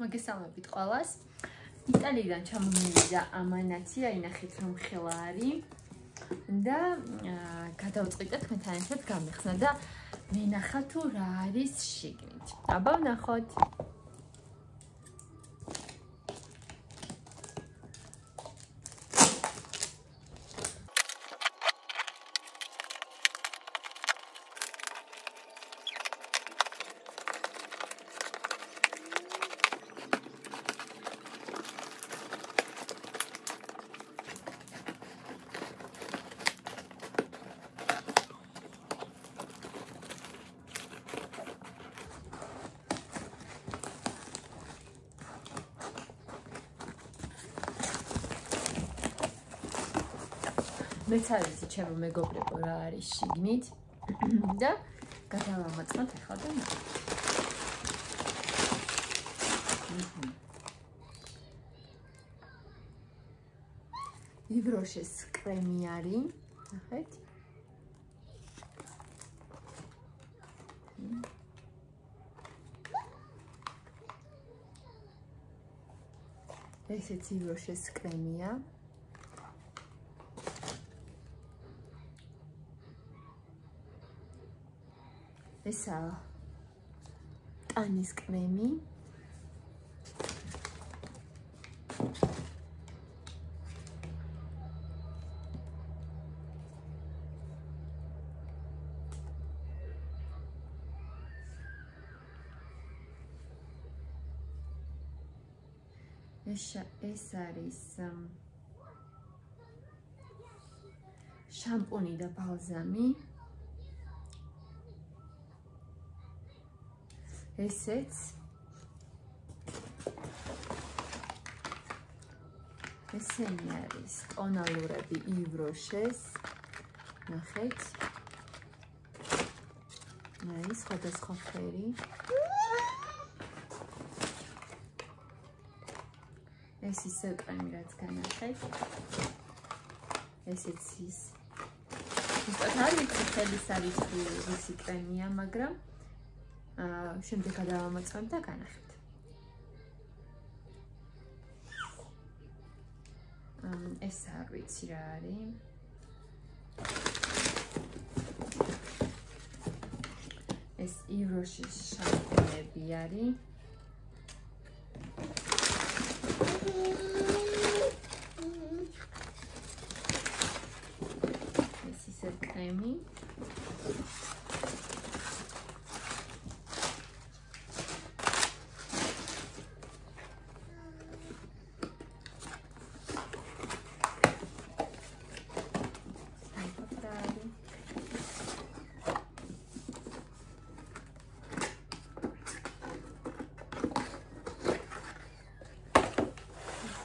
მოგესალმებით ყველას. იტალიიდან ჩამომივიდა ამანაცი, აინახეთ რომ ხელა არის და გადავწყვიტე თქვენთან ერთად გამეხსნა და მენახა თუ რა არის შიგნით. აბა ვნახოთ. მეც არ ვიცი ჩემო მეგობრებო რა არის შიგნით. და გადავამოწმოთ ახლა და იბროშეს კრემი არის. ნახეთ. ესეც იბროშეს კრემია ესა ტანის კრემი ეს ეს არის შამპუნი და ბალზამი ესეც ესენი არის ტონალურები ივროშეს ნახეთ აი სხვადასხვა ფერი ეს ის კრემი რაც განახეთ ესეც ის ზუსტად არ ვიცი ხელის არის რისი კრემია მაგრამ შემდეგ გადავამოწმებ და განახეთ. ეს არ ვიცი რა არის. ეს ივროშის შამპუნები არის. ეს ისე კრემი.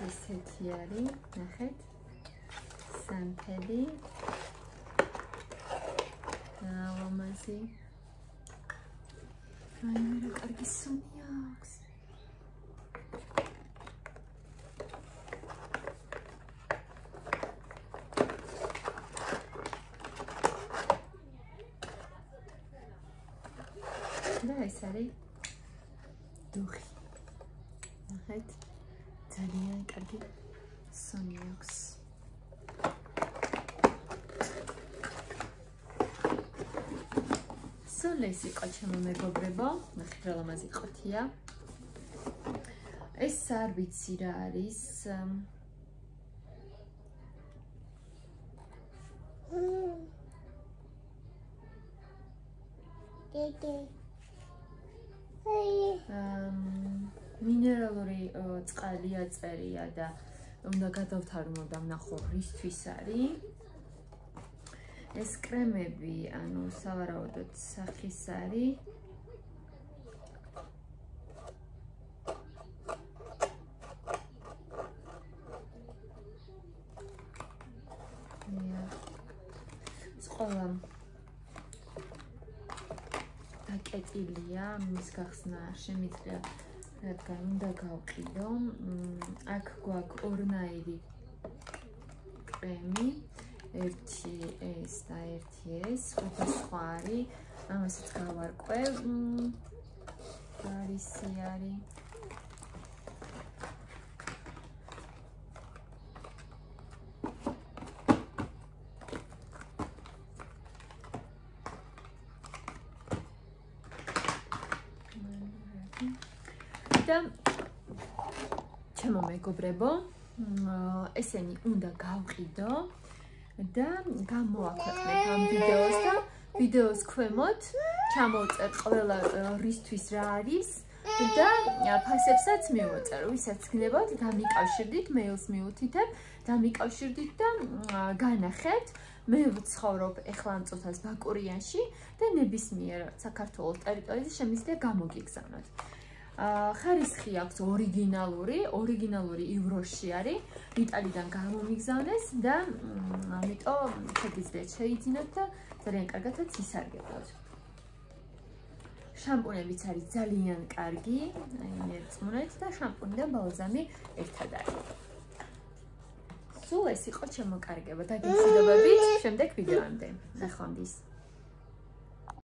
ესეთი არის, ნახეთ. სამფელი. და ლომაზი. აი, რა კარგი სუნი აქვს. და ეს არის დუხი. ნახეთ. ძალიან კარგი სონი აქვს. სოლეს იყო ჩემო მეგობრებო, ნახე რა ლამაზი ყოთია. ეს არ ვიცი რა არის. დედე. აა მინერალური წყალი აწერია და უნდა გადავთარგმნო და ვნახო რისთვის არის. ეს კრემები, ანუ სავარაუდოდ სახის არის. ყველა დაკეტილია მის გახსნა შემიძლია რადგან უნდა გავყიდო. აქ გვაქვს ორნაირი კრემი. ერთი ეს და ერთი ეს, უკვე სხვა არის. ამასაც გავარკვე. არის არის Thank mm -hmm. you. და ჩემო მეგობრებო, ესენი უნდა გავყიდო და გამოაქვეყნებ ამ ვიდეოს და ვიდეოს ქვემოთ ჩამოვწერ ყველა რისთვის რა არის და ფასებსაც მივუწერ. ვისაც გნებავთ, დამიკავშირდით, მეილს მიუთითებ, დამიკავშირდით და განახეთ. მე ვცხოვრობ ეხლა ამ წუთას ბაკურიანში და ნებისმიერ საქართველოს ტერიტორიაზე შემიძლია გამოგიგზავნოთ. ხარისხი აქვს ორიგინალური, ორიგინალური ივროში არის, იტალიდან გამომიგზავნეს და ამიტომ შეგიძლიათ შეიძინოთ და ძალიან კარგადაც ისარგებლოთ. შამპუნებიც არის ძალიან კარგი, აი ერთმანეთ და შამპუნი და ბალზამი ერთად არის. სულ ეს იყო ჩემო კარგება და გეცნობებით შემდეგ ვიდეოამდე. ნახვამდის.